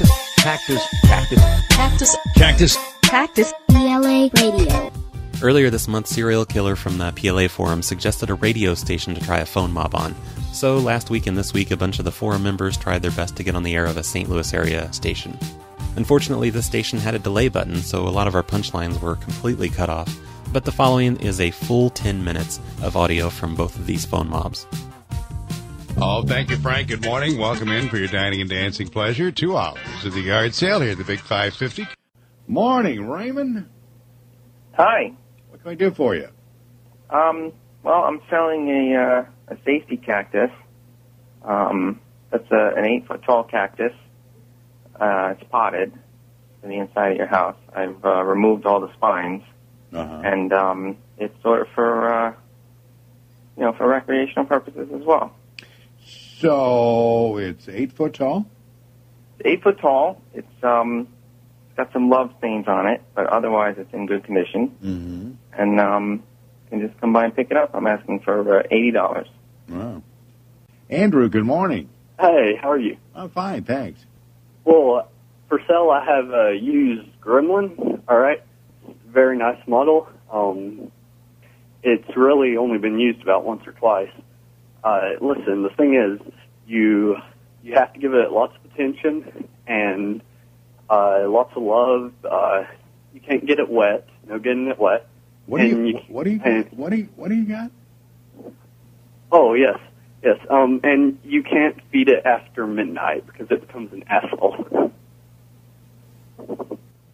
Cactus, cactus, cactus, Cactus. cactus. Cactus. PLA Radio. Earlier this month, serial killer from the PLA forum suggested a radio station to try a phone mob on. So last week and this week, a bunch of the forum members tried their best to get on the air of a St. Louis area station. Unfortunately, the station had a delay button, so a lot of our punchlines were completely cut off. But the following is a full 10 minutes of audio from both of these phone mobs. Oh, thank you, Frank. Good morning. Welcome in for your dining and dancing pleasure. Two hours of the yard sale here at the Big 550. Morning, Raymond. Hi. What can I do for you? Um, well, I'm selling a uh, a safety cactus. Um, that's a, an eight foot tall cactus. Uh, it's potted in the inside of your house. I've uh, removed all the spines, Uh-huh. and um, it's sort of for uh, you know for recreational purposes as well. So it's eight foot tall. It's eight foot tall. It's um, it's got some love stains on it, but otherwise it's in good condition. Mm-hmm. And um, you can just come by and pick it up. I'm asking for uh, eighty dollars. Wow. Andrew, good morning. Hey, how are you? I'm fine, thanks. Well, for sale, I have a used Gremlin. All right, very nice model. Um, it's really only been used about once or twice. Uh, listen, the thing is, you you have to give it lots of attention and uh, lots of love. Uh, you can't get it wet. No getting it wet. What do you, you- what do you and- what do you what do you got? Oh yes, yes. Um, and you can't feed it after midnight because it becomes an asshole.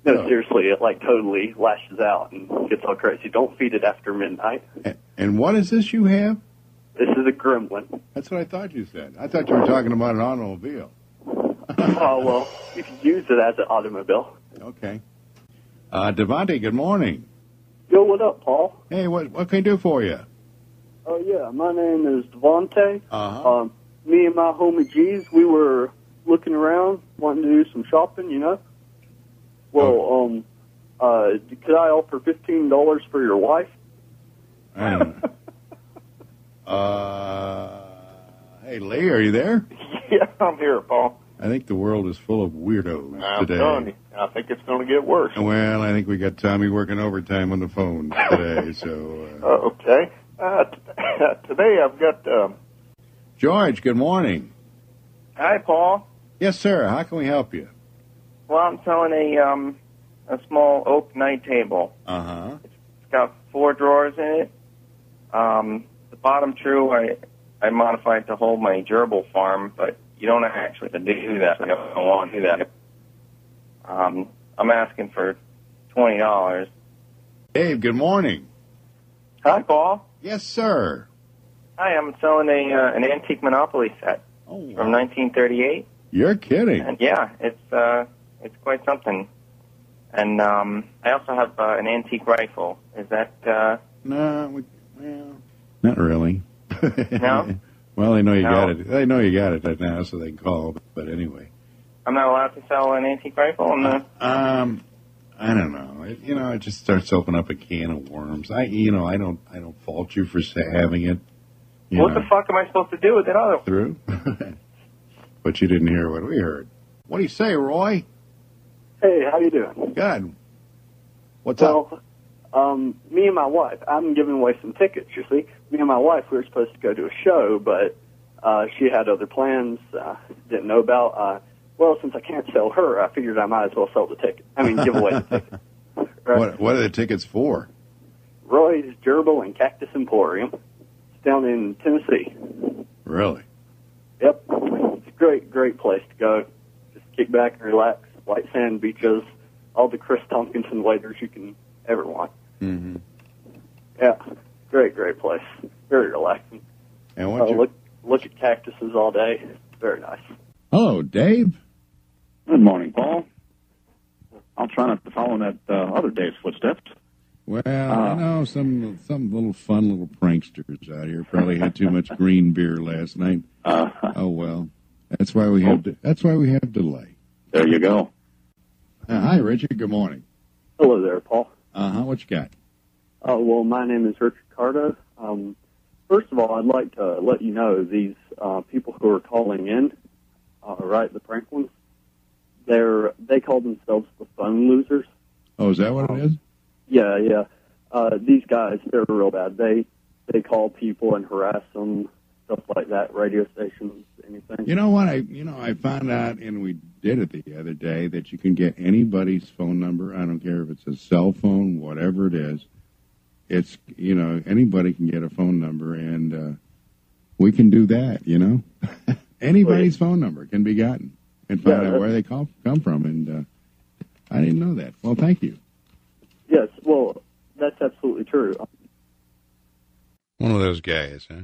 No, Oh. seriously, it like totally lashes out and gets all crazy. Don't feed it after midnight. And what is this you have? This is a gremlin. That's what I thought you said. I thought you were talking about an automobile. oh well, you can use it as an automobile. Okay. Uh, Devante, good morning. Yo, what up, Paul? Hey, what what can I do for you? Oh yeah, my name is Devontae. Uh-huh. Um, me and my homie G's, we were looking around, wanting to do some shopping, you know. Well, um, uh, could I offer fifteen dollars for your wife? I don't know. Uh, hey, Lee, are you there? Yeah, I'm here, Paul. I think the world is full of weirdos I'm today. telling you, I think it's going to get worse. Well, I think we got Tommy working overtime on the phone today. so, uh, Uh, okay. Uh, t- today I've got. Um, George, good morning. Hi, Paul. Yes, sir. How can we help you? Well, I'm selling a um, a small oak night table. Uh huh. It's got four drawers in it. Um, bottom true, I I modified to hold my gerbil farm, but you don't actually have to do that. I don't want to do that. Um, I'm asking for twenty dollars. Dave, good morning. Hi, Paul. Yes, sir. Hi, I'm selling a uh, an antique Monopoly set Oh, from 1938, you're kidding. and yeah, it's uh, it's quite something. And um, I also have uh, an antique rifle. Is that uh, No, we, well, not really. No? well, they know you No. got it. They know you got it right now, so they can call. But, but anyway, I'm not allowed to sell an antique rifle? I'm um, I don't know. It, you know, it just starts to open up a can of worms. I, you know, I don't, I don't fault you for having it. You What know, the fuck am I supposed to do with it other? through. but you didn't hear what we heard. What do you say, Roy? Hey, how you doing? Good. What's up? Um, me and my wife, I'm giving away some tickets. You see, me and my wife, we were supposed to go to a show, but uh, she had other plans. Uh, didn't know about. Uh, well, since I can't sell her, I figured I might as well sell the ticket. I mean, give away the ticket. Right? What, what are the tickets for? Roy's Gerbil and Cactus Emporium. It's down in Tennessee. Really? Yep, it's a great, great place to go. Just kick back and relax. White sand beaches, all the Chris Thompkinson waiters you can ever want. Mm-hmm. Yeah, great, great place. Very relaxing. And Uh, you look, look at cactuses all day. Very nice. Hello, Dave. Good morning, Paul. I'll try not to follow in that uh, other Dave's footsteps. Well, I Uh, know some some little fun little pranksters out here probably had too much green beer last night. Uh, Oh well, that's why we have that's why we have delay. there you go. Uh, hi, Richard. Good morning. Hello there, Paul. Uh huh. What you got? Uh, well, my name is Richard Cardo. Um, first of all, I'd like to let you know these uh, people who are calling in, uh, right, the prank ones, they're they call themselves the phone losers. Oh, is that what it is? Yeah, yeah. Uh, these guys, they're real bad. They they call people and harass them, stuff like that. Radio stations, anything. You know what? I you know I found out, and we did it the other day, that you can get anybody's phone number. I don't care if it's a cell phone, whatever it is. It's you know anybody can get a phone number, and uh, we can do that. You know, anybody's phone number can be gotten and find Yeah, out where they call, come from. And uh, I didn't know that. Well, thank you. Yes, well, that's absolutely true. One of those guys, huh?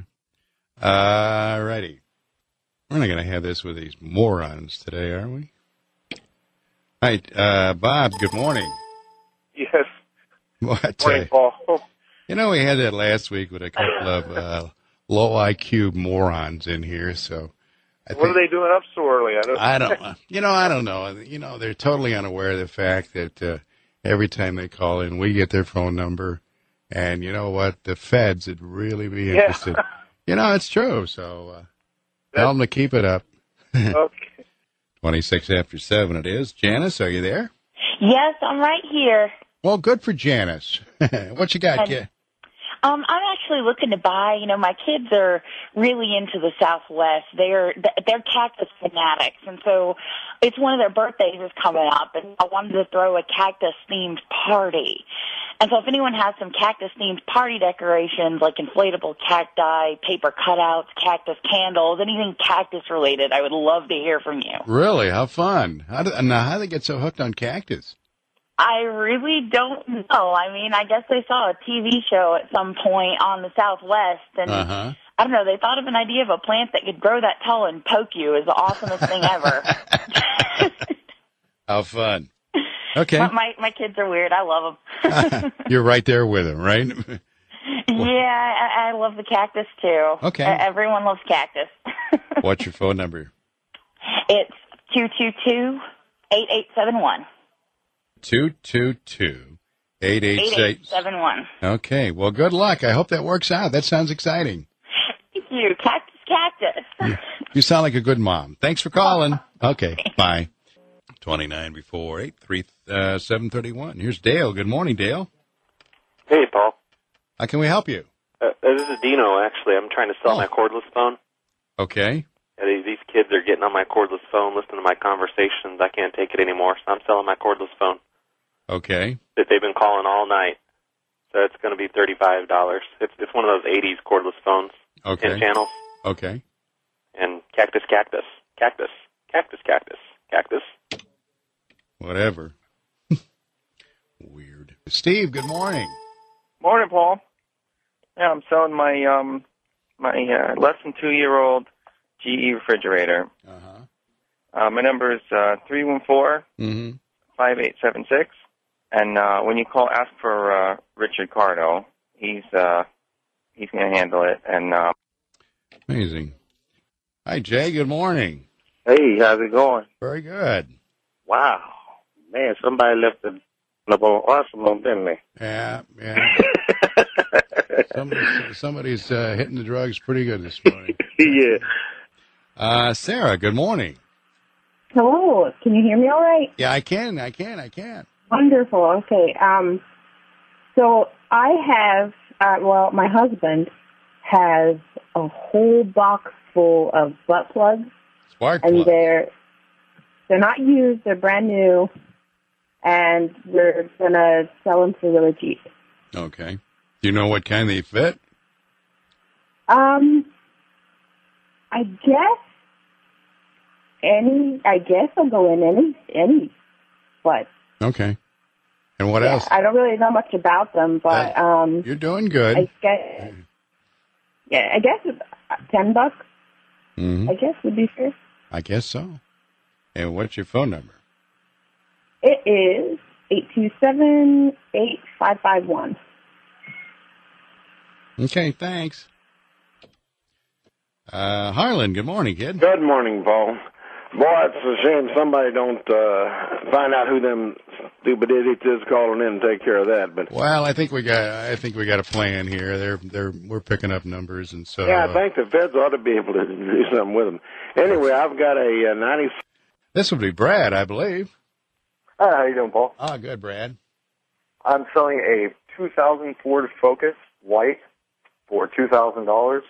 All righty. We're not going to have this with these morons today, are we? All right, uh, Bob, good morning. Yes. What? Morning, uh, Paul. you know, we had that last week with a couple of uh, low IQ morons in here, so I What are they doing up so early? I don't. I don't, you know, I don't know. You know, they're totally unaware of the fact that uh, every time they call in, we get their phone number, and you know what? The feds would really be Yeah. interested. You know, it's true. So uh, tell them to keep it up. okay. 26 after 7 it is. Janice, are you there? Yes, I'm right here. Well, good for Janice. what you got, And- kid? Um, I'm actually looking to buy. You know, my kids are really into the Southwest. They're they're cactus fanatics, and so it's one of their birthdays is coming up, and I wanted to throw a cactus themed party. And so, if anyone has some cactus themed party decorations, like inflatable cacti, paper cutouts, cactus candles, anything cactus related, I would love to hear from you. Really? How fun. How do, now, how do they get so hooked on cactus? I really don't know. I mean, I guess they saw a TV show at some point on the Southwest, and Uh-huh. I don't know. They thought of an idea of a plant that could grow that tall and poke you is the awesomest thing ever. How fun. Okay. But my my kids are weird. I love them. You're right there with them, right? yeah, I, I love the cactus too. Okay. Everyone loves cactus. What's your phone number? it's two two two eight eight seven one. 222 Eight eight 886. seven one. Okay. Well, good luck. I hope that works out. That sounds exciting. Thank you, cactus, cactus. You sound like a good mom. Thanks for calling. Okay. Bye. 29 before 8, 3, uh, 731. Here's Dale. Good morning, Dale. Hey, Paul. How can we help you? Uh, this is Dino, actually. I'm trying to sell Oh. my cordless phone. Okay. Uh, these, these kids are getting on my cordless phone, listening to my conversations. I can't take it anymore, so I'm selling my cordless phone. Okay. That they've been calling all night. So it's going to be $35. It's, it's one of those 80s cordless phones. Okay. 10 channels. Okay. And cactus, cactus. Cactus. Cactus, cactus. Cactus. Whatever. Weird. Steve, good morning. Morning, Paul. Yeah, I'm selling my um my uh, less than two year old GE refrigerator. Uh-huh. Uh, my number is uh three one four Mm-hmm. five eight seven six, and uh, when you call, ask for uh, Richard Cardo. He's uh he's gonna handle it, and uh, Amazing. Hi, Jay. Good morning. Hey, how's it going? Very good. Wow, man, somebody left the up on Arsenal, didn't they? Yeah, yeah. Somebody's, somebody's uh, hitting the drugs pretty good this morning. yeah. Uh, Sarah, good morning. Hello, can you hear me all right? Yeah, I can, I can, I can. Wonderful. Okay. Um, so I have, uh, well, my husband has a whole box full of butt plugs, Spark and they're they're not used. They're brand new, and we're gonna sell them for really cheap. Okay. Do you know what kind they fit? Um, I guess any. I guess I'll go in any any, but Okay. And what yeah, else? I don't really know much about them. But um, You're doing good. I guess, yeah, I guess uh, ten bucks. hmm I guess would be fair. I guess so. And what's your phone number? It is eight two seven eight five five one. Okay, thanks. Uh, Harlan, good morning, kid. Good morning, Paul. Boy, it's a shame somebody don't uh, find out who them stupid idiots is calling in and take care of that. But Well, I think we got. I think we got a plan here. They're they're we're picking up numbers, and so yeah, uh, I think the feds ought to be able to do something with them. Anyway, I've got a uh, ninety. this would be Brad, I believe. Hi, how you doing, Paul? Ah, good, Brad. I'm selling a 2000 Ford Focus white for two thousand dollars.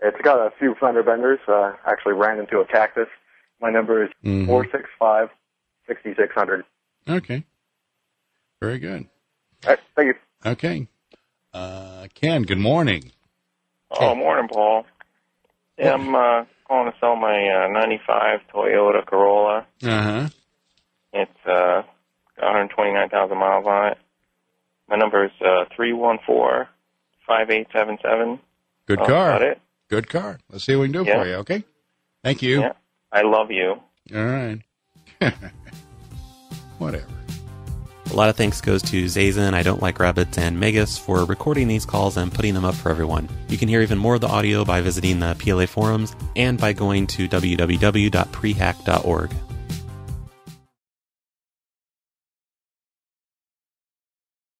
It's got a few fender benders. Uh, actually ran into a cactus. My number is Mhm. four six five sixty six hundred. Okay. Very good. All right, thank you. Okay. Uh, Ken, good morning. Oh, morning, Paul. Yeah, I'm uh, calling to sell my uh, 95 Toyota Corolla. Uh huh. It's uh, 129,000 miles on it. My number is uh, 314-5877. Good Oh, car. got it? Good car. Let's see what we can do Yeah. for you, okay? Thank you. Yeah. I love you. All right. Whatever. A lot of thanks goes to Zazen, I Don't Like Rabbits, and Megas for recording these calls and putting them up for everyone. You can hear even more of the audio by visiting the PLA forums and by going to www.prehack.org.